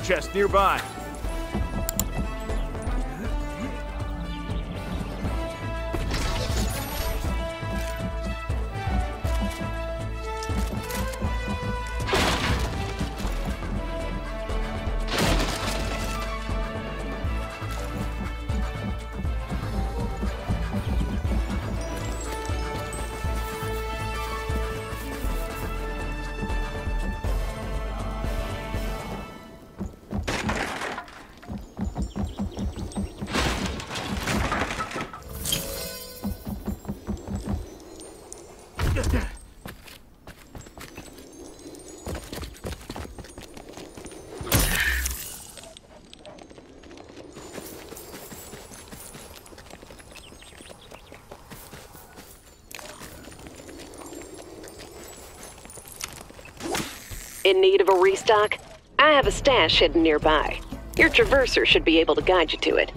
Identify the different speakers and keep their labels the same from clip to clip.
Speaker 1: chest nearby.
Speaker 2: Restock? I have a stash hidden nearby. Your traverser should be able to guide you to it.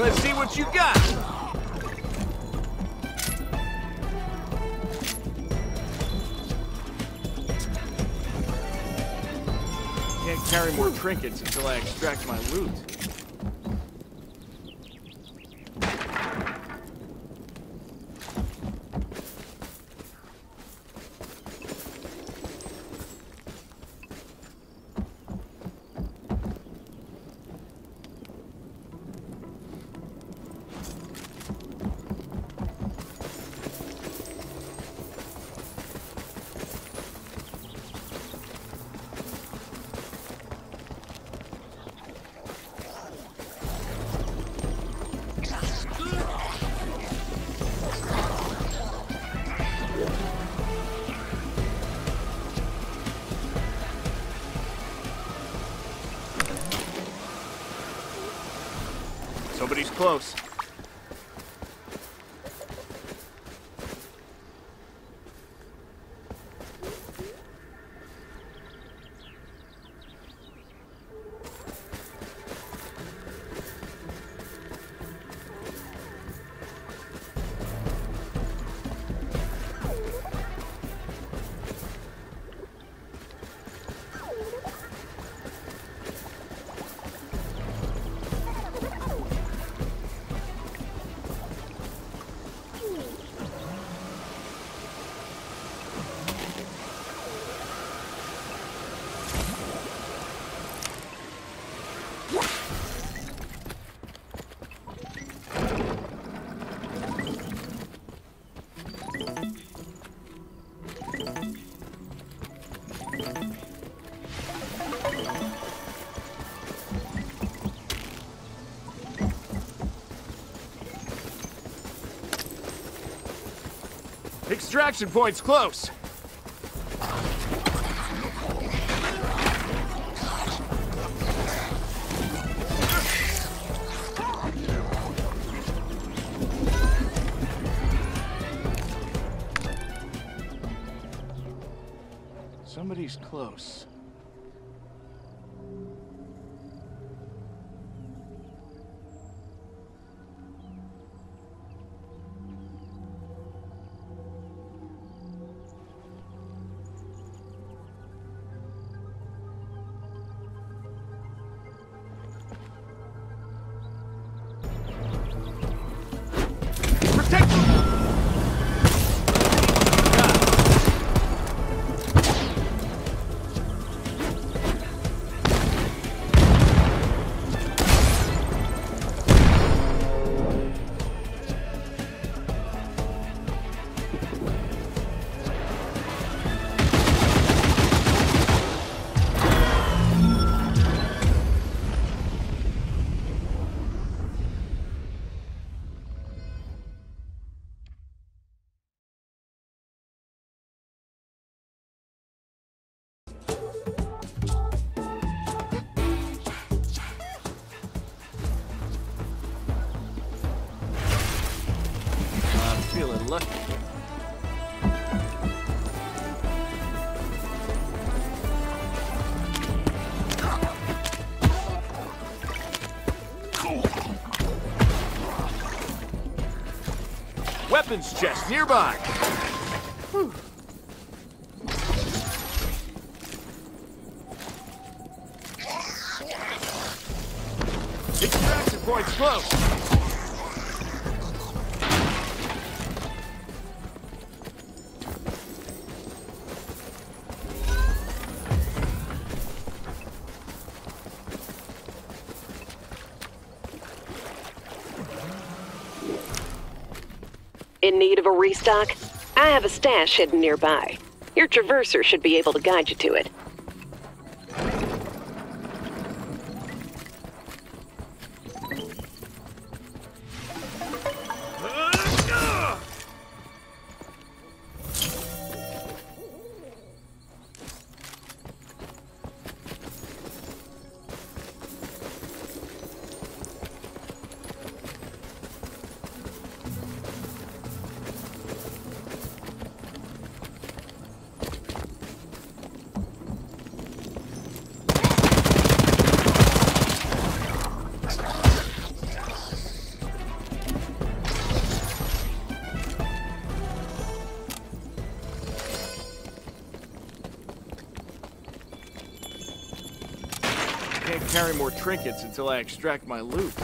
Speaker 1: Let's see what you got. Can't carry more trinkets until I extract my loot. Extraction point's close. Chest nearby.
Speaker 2: Need of a restock? I have a stash hidden nearby. Your traverser should be able to guide you to it.
Speaker 1: Carry more trinkets until I extract my loot.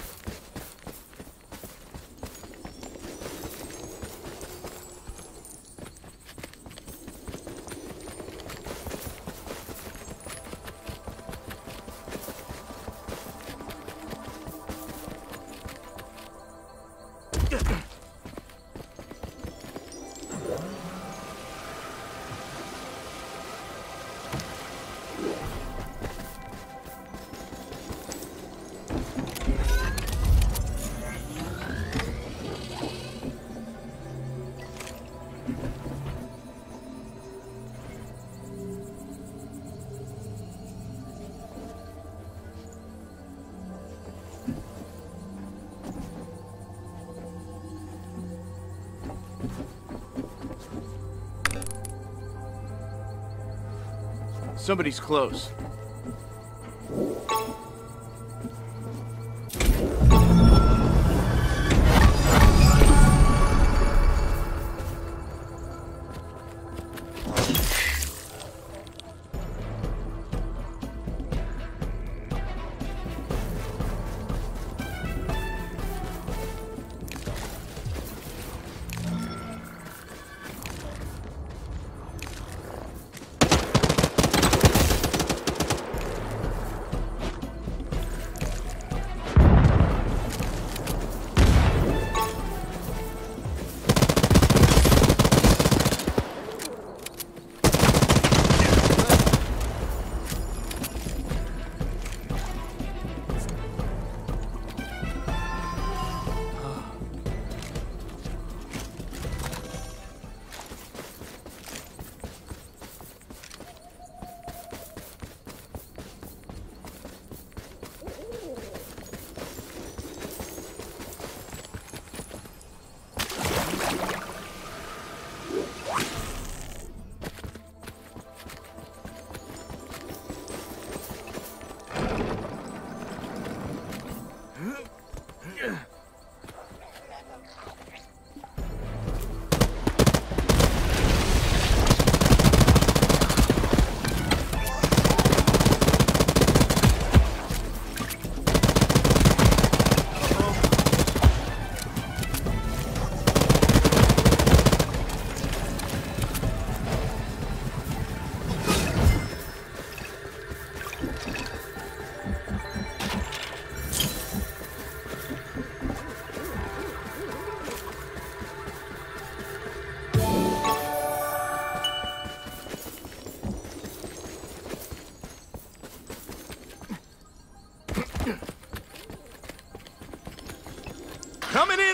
Speaker 1: Somebody's close.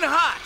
Speaker 1: Hot!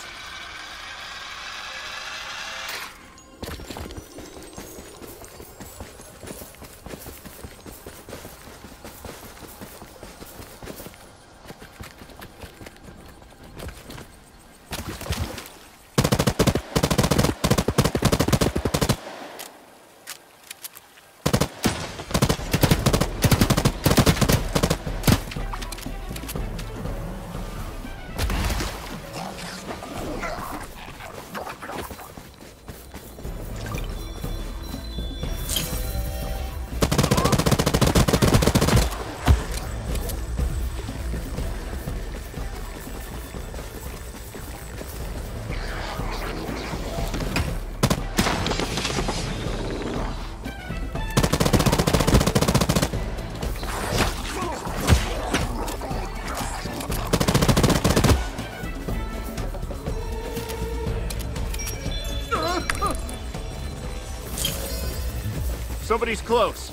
Speaker 1: Somebody's close.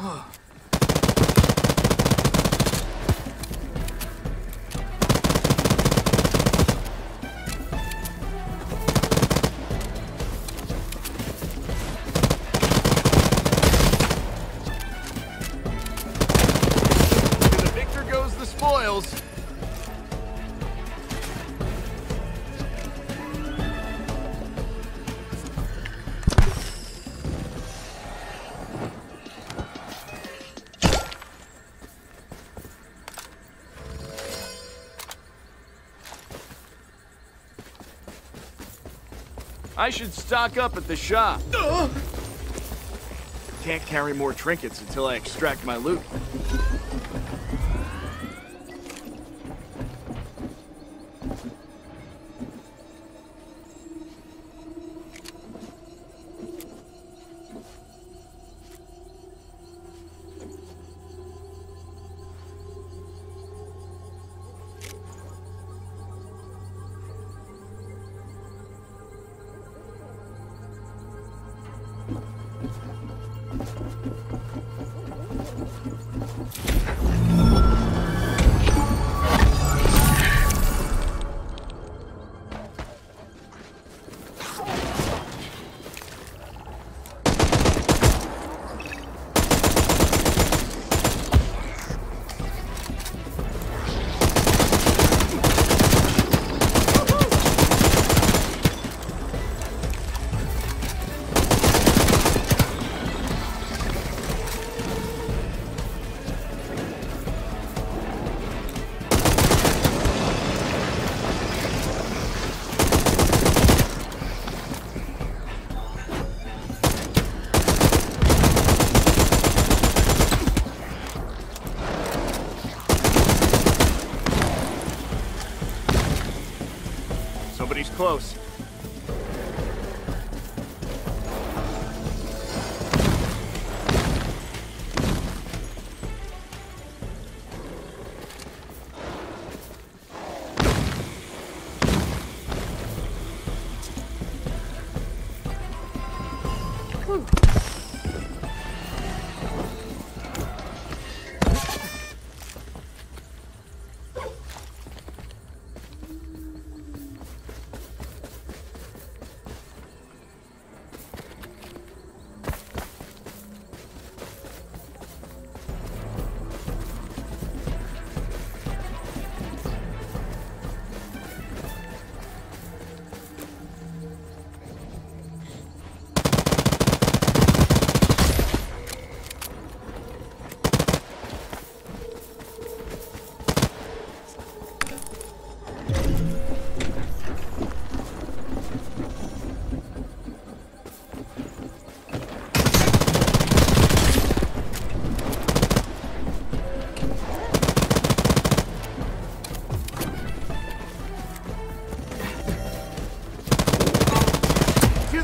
Speaker 1: Huh. I should stock up at the shop. Uh. Can't carry more trinkets until I extract my loot.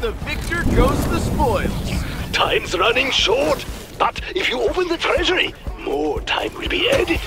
Speaker 1: The victor goes the spoils.
Speaker 3: Time's running short, but if you open the treasury, more time will be added.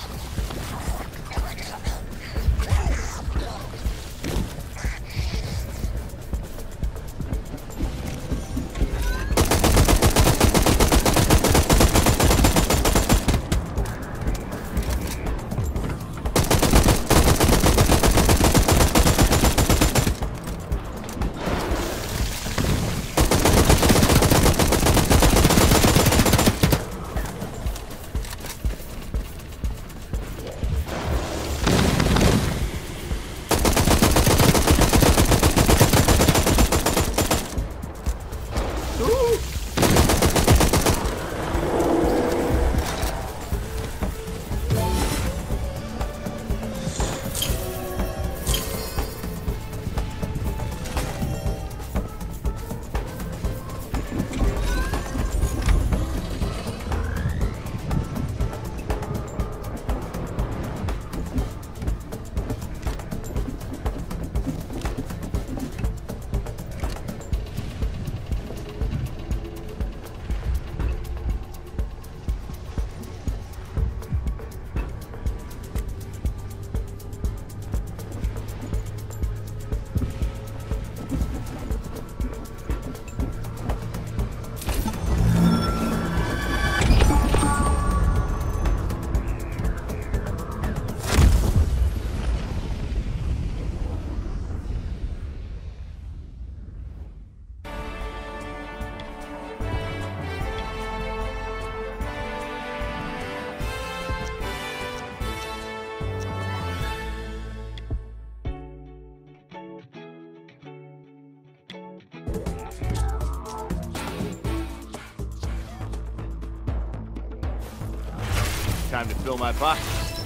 Speaker 1: Fill my pockets.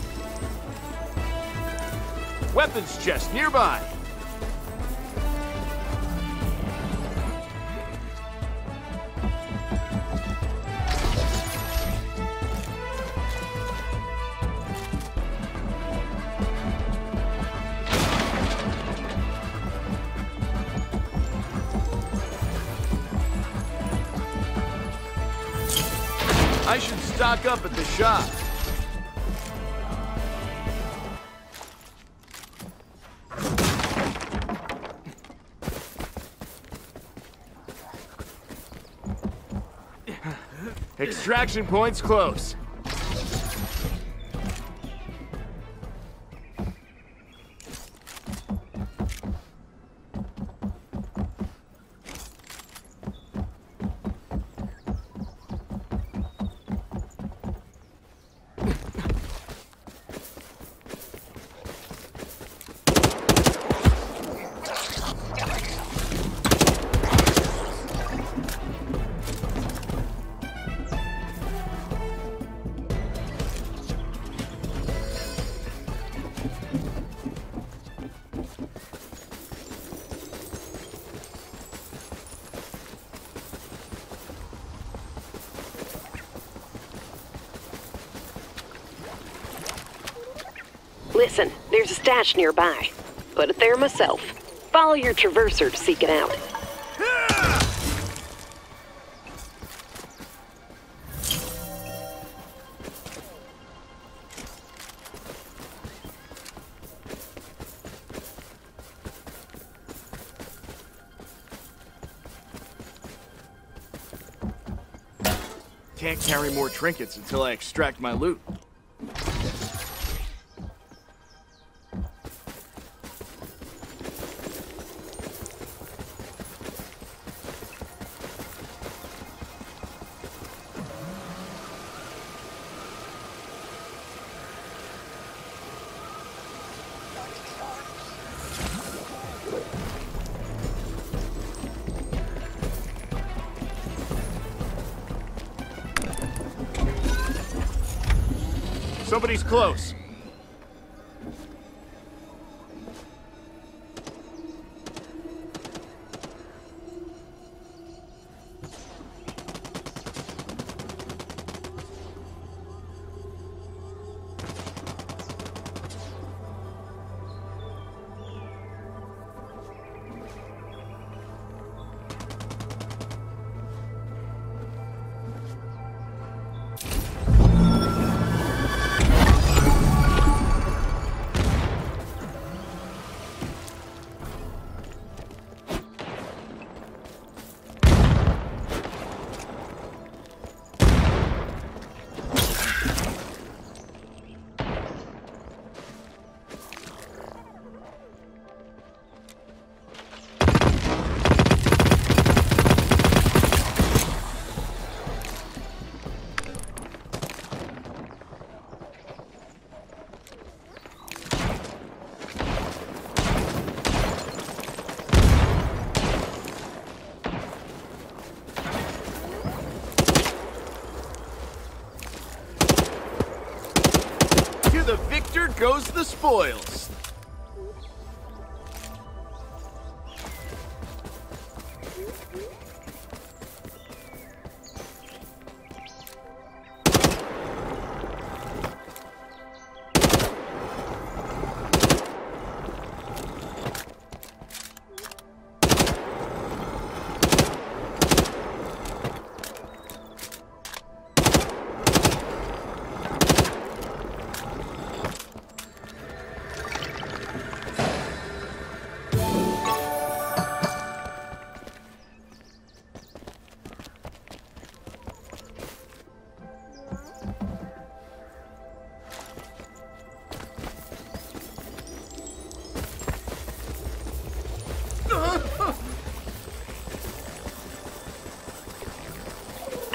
Speaker 1: Weapons chest nearby. I should stock up at the shop. Extraction point's close.
Speaker 2: Stash nearby. Put it there myself. Follow your traverser to seek it out.
Speaker 1: Can't carry more trinkets until I extract my loot. Goes the spoils.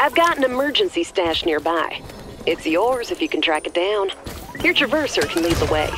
Speaker 2: I've got an emergency stash nearby. It's yours if you can track it down. Your traverser can lead the way.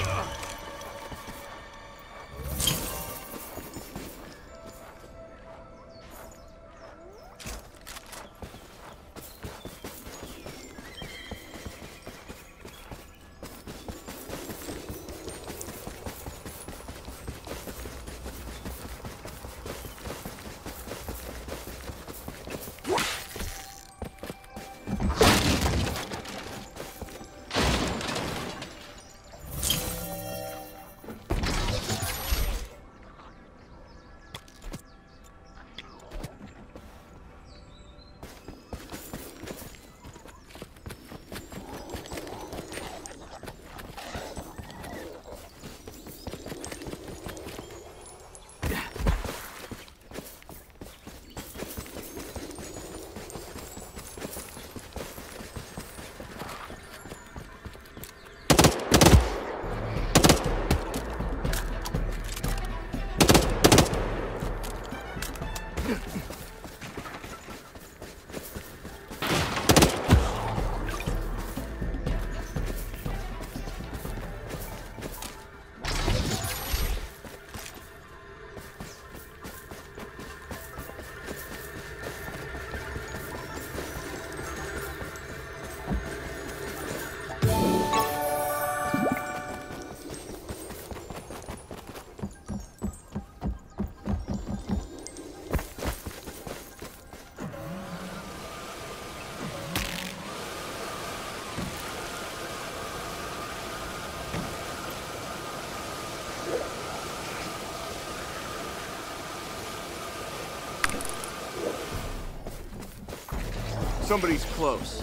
Speaker 1: Somebody's close.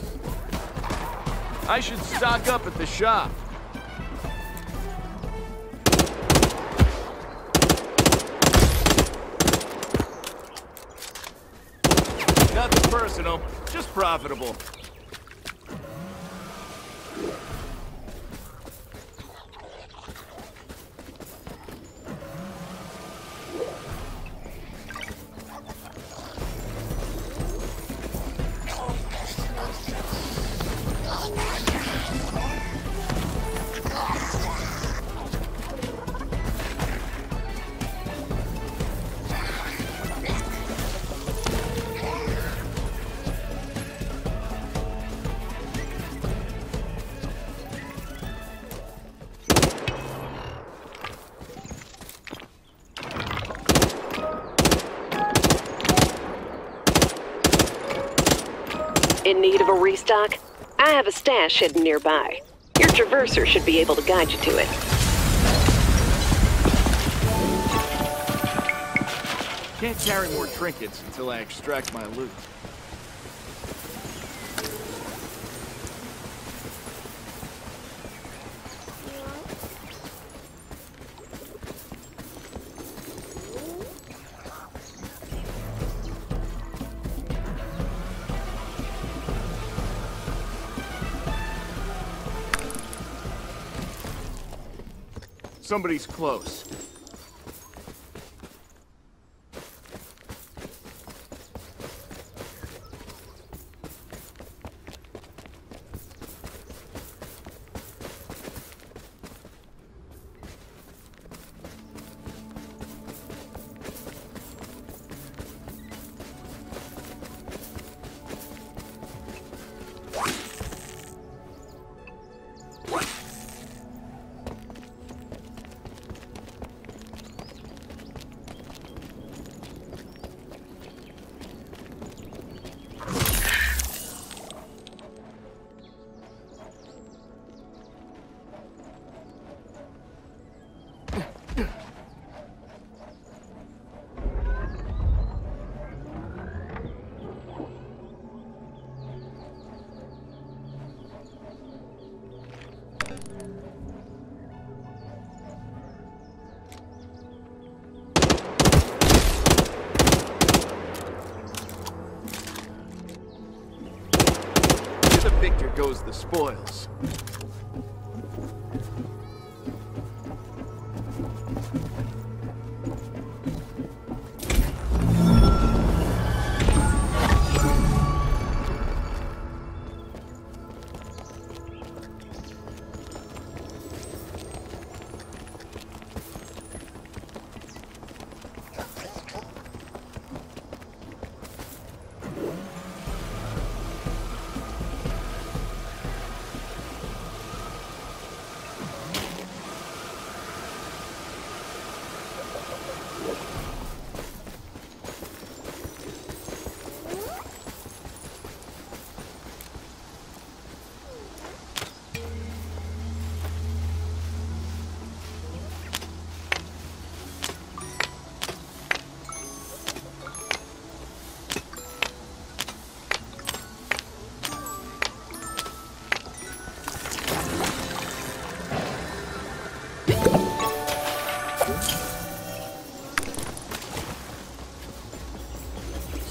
Speaker 1: I should stock up at the shop. Nothing personal, just profitable.
Speaker 2: Restock? I have a stash hidden nearby. Your traverser should be able to guide you to it.
Speaker 1: Can't carry more trinkets until I extract my loot. Somebody's close. Victor goes the spoils.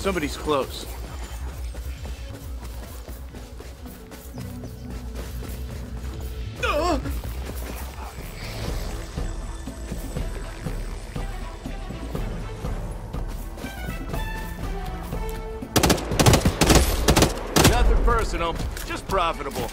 Speaker 1: Somebody's close. Ugh! Nothing personal, just profitable.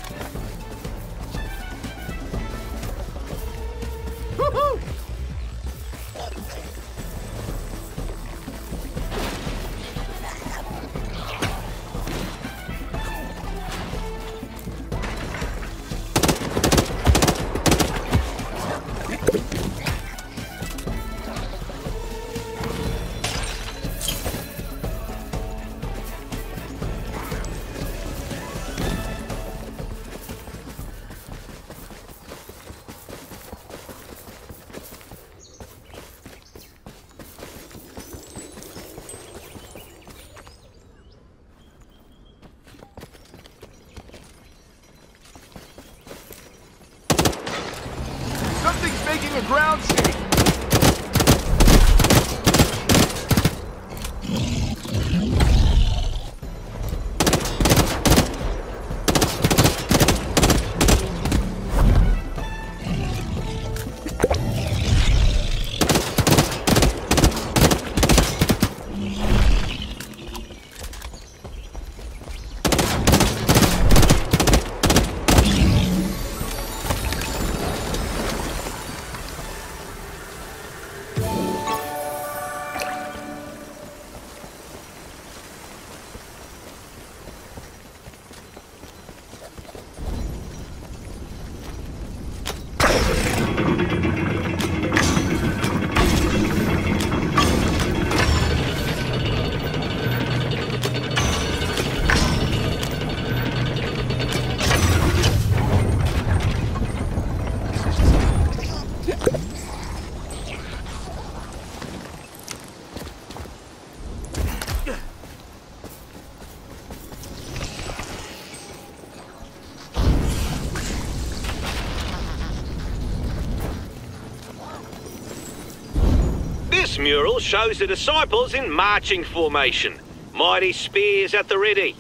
Speaker 4: Shows the disciples in marching formation, mighty spears at the ready.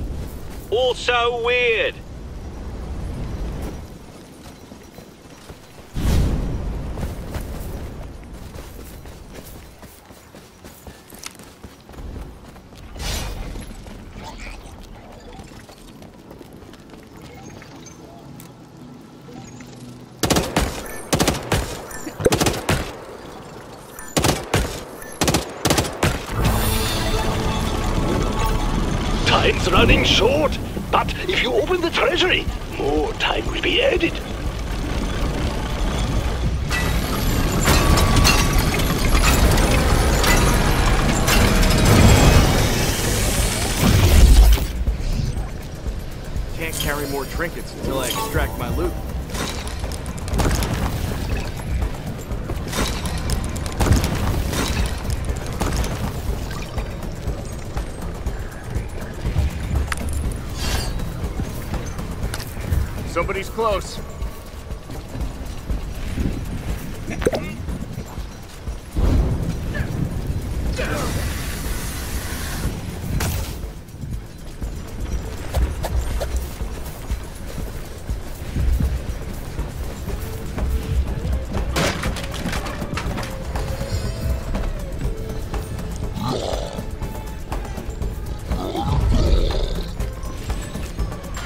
Speaker 4: Also weird.
Speaker 3: Running short, but if you open the treasury,
Speaker 1: Somebody's close.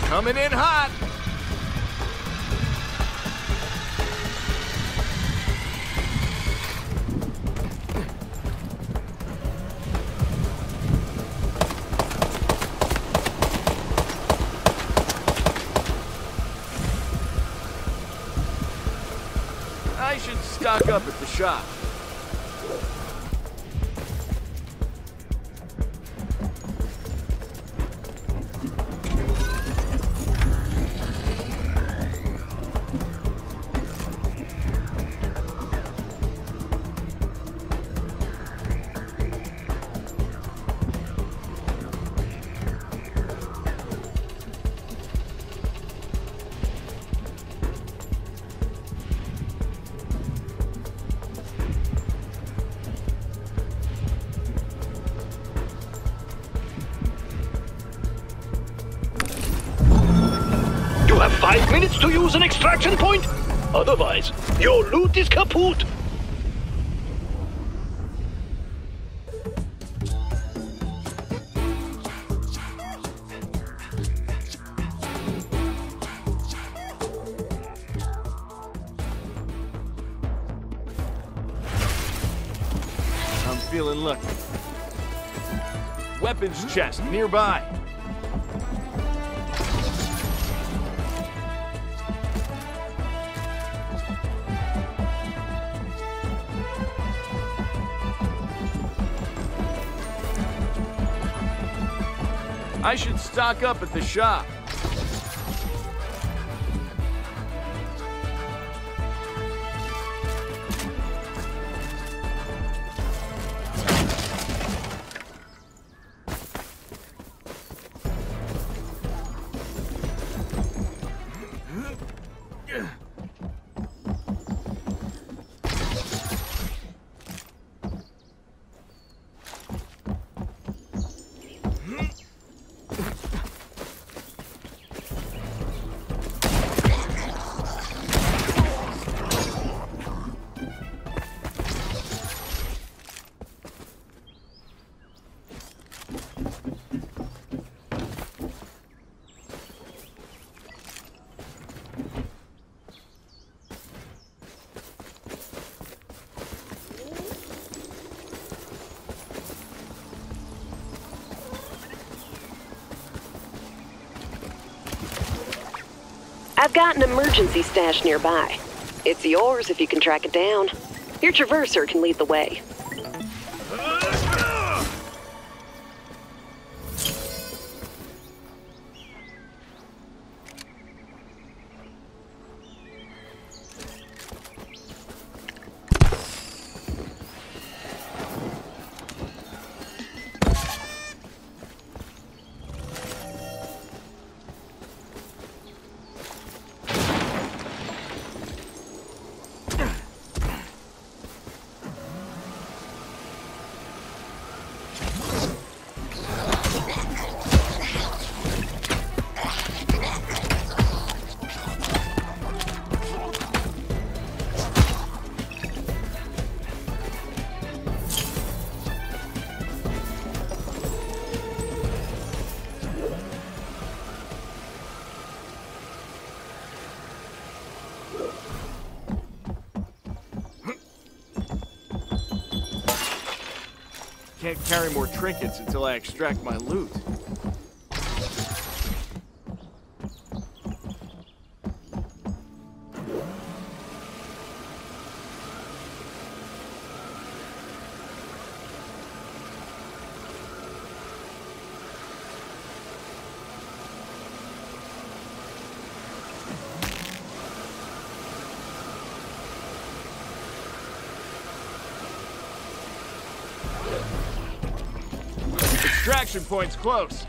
Speaker 1: Coming in hot. Up
Speaker 3: Otherwise, your loot is kaput.
Speaker 1: I'm feeling lucky. Weapons chest nearby. I should stock up at the shop.
Speaker 2: Got an emergency stash nearby. It's yours if you can track it down. Your traverser can lead the way.
Speaker 1: Can't carry more trinkets until I extract my loot. Extraction point's close.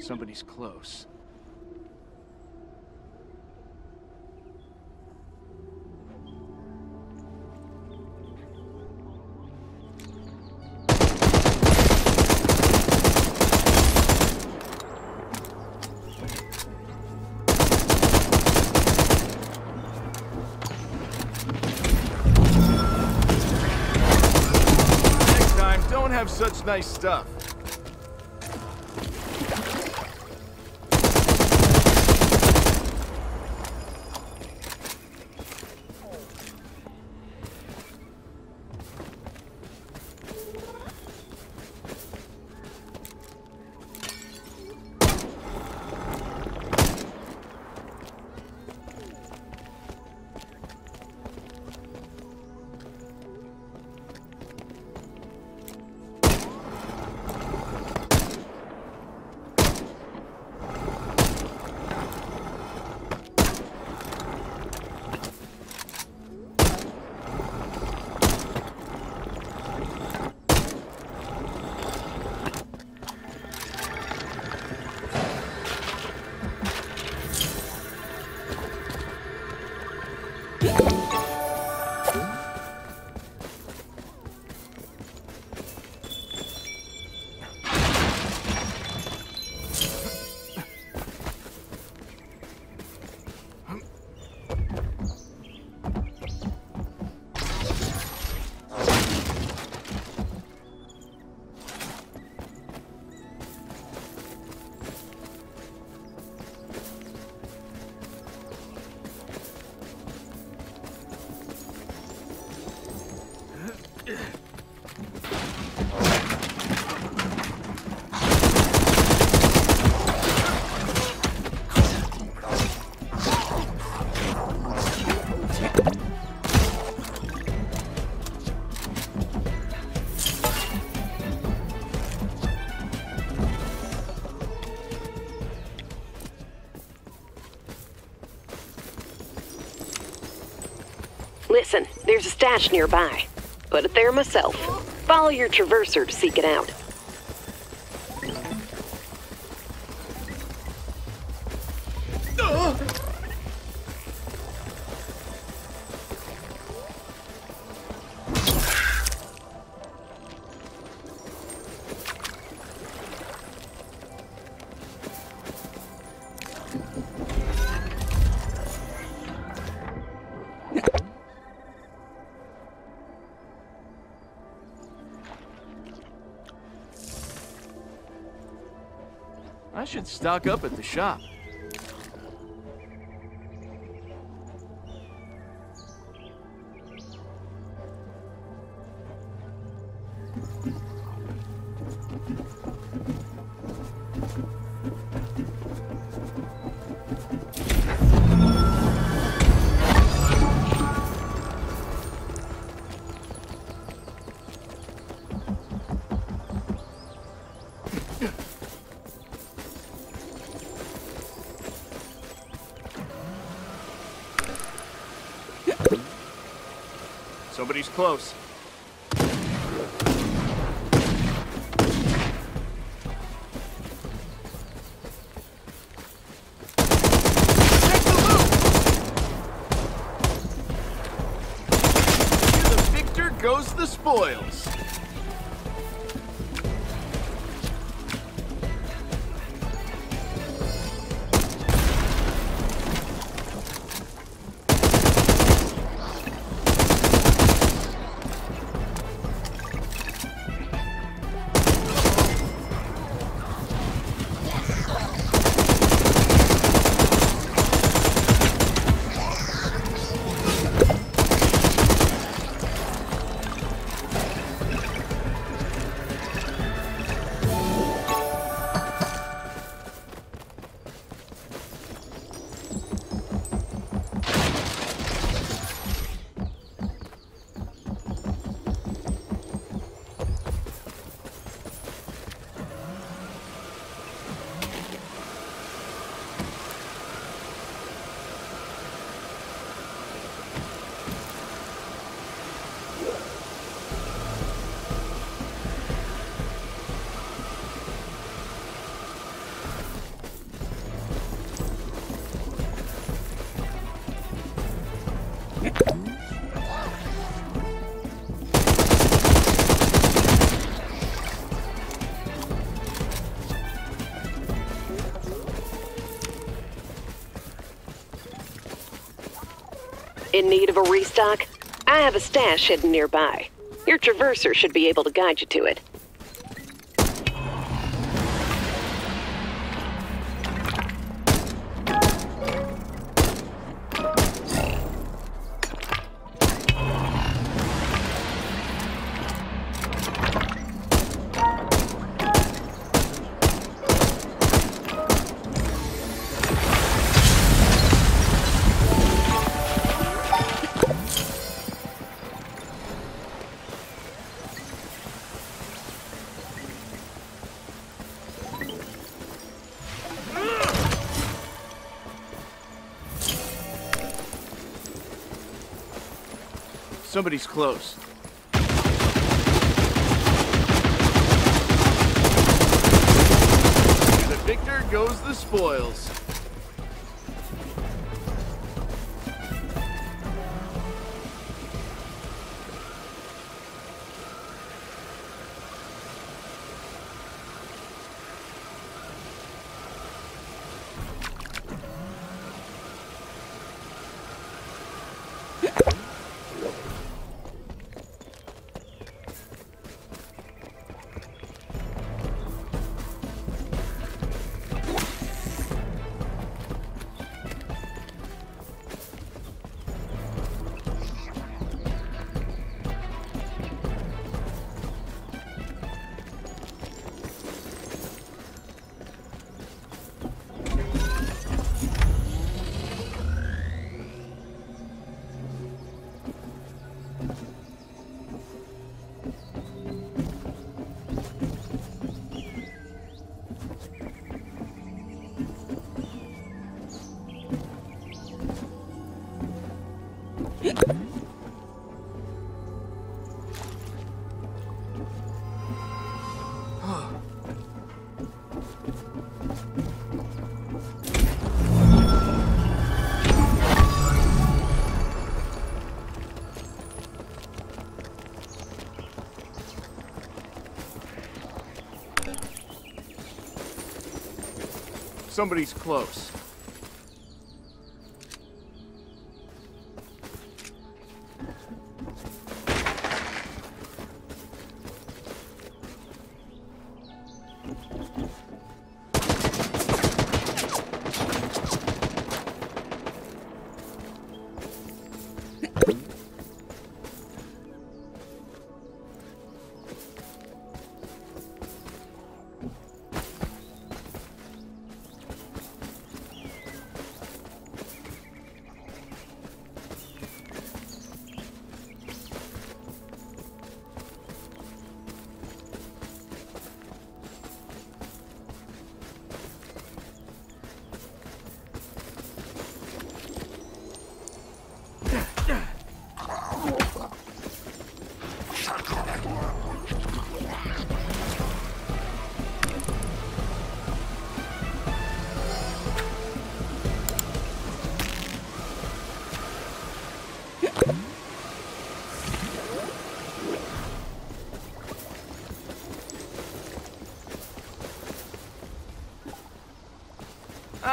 Speaker 1: Somebody's close. Nice stuff.
Speaker 2: There's a stash nearby. Put it there myself. Follow your traverser to seek it out.
Speaker 1: Stock up at the shop. Somebody's close.
Speaker 2: In need of a restock? I have a stash hidden nearby. Your traverser should be able to guide you to it.
Speaker 1: Somebody's close. The victor goes the spoils. Somebody's close.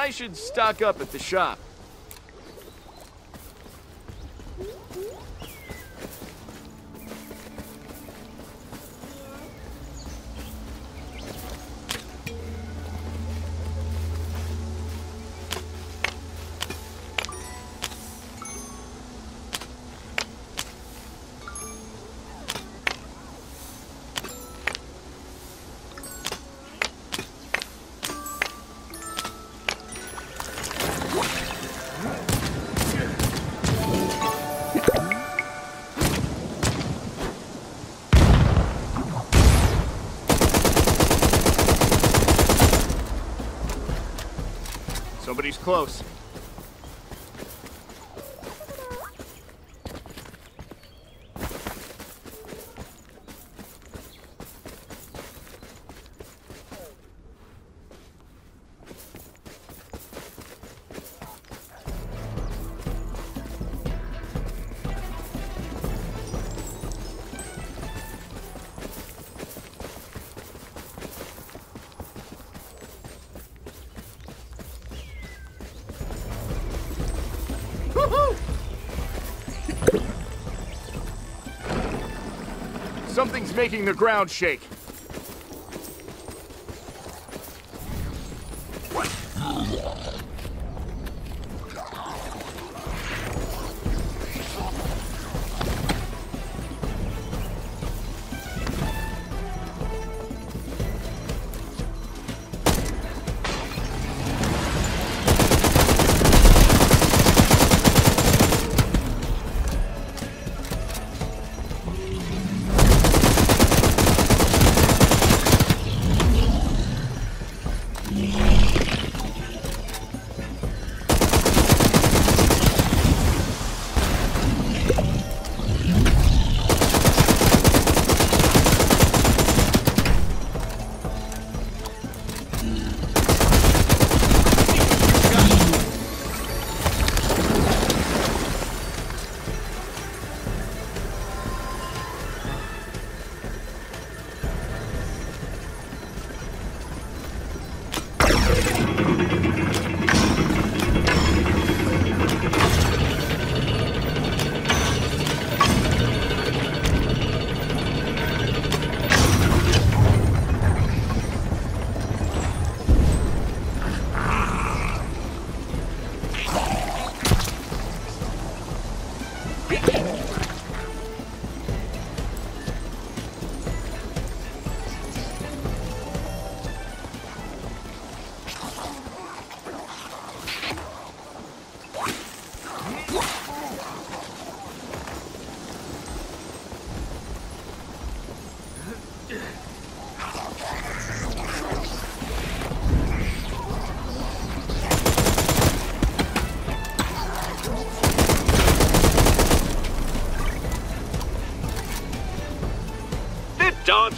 Speaker 1: I should stock up at the shop. Somebody's close. Something's making the ground shake.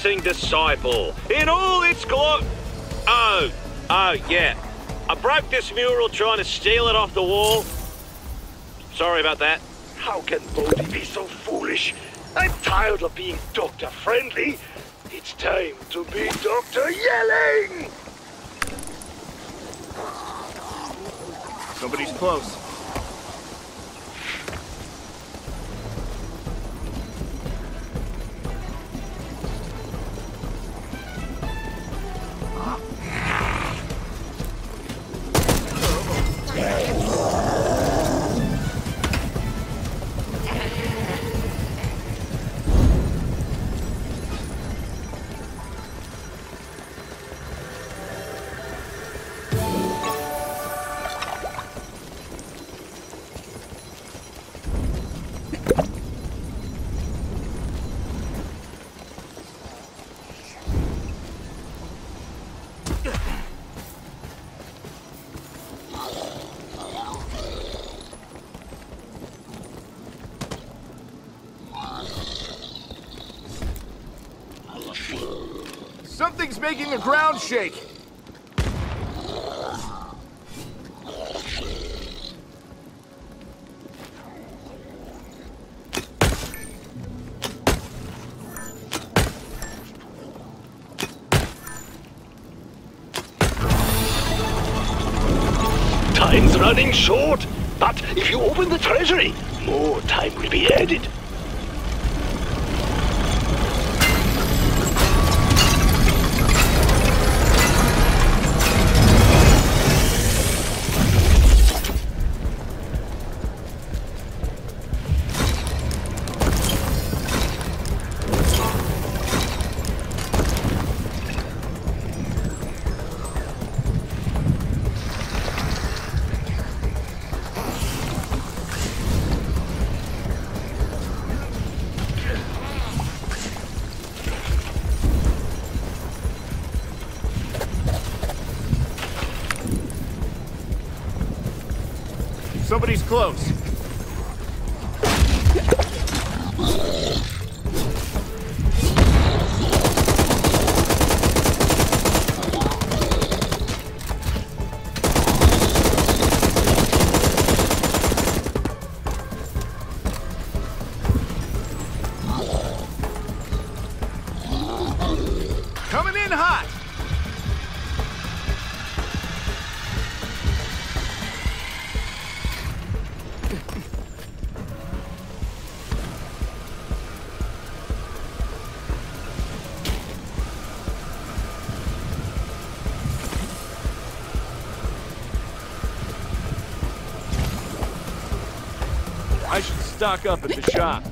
Speaker 4: Dancing Disciple in all its glory. Oh, oh, yeah. I broke this mural trying to steal it off the wall. Sorry about that.
Speaker 3: How can Bodhi be so foolish? I'm tired of being Doctor Friendly. It's time to be Doctor Yelling!
Speaker 1: Somebody's close. Something's making the ground shake. Time's running short. But if you open the treasury, more time will be added.
Speaker 3: Stock up at the shop.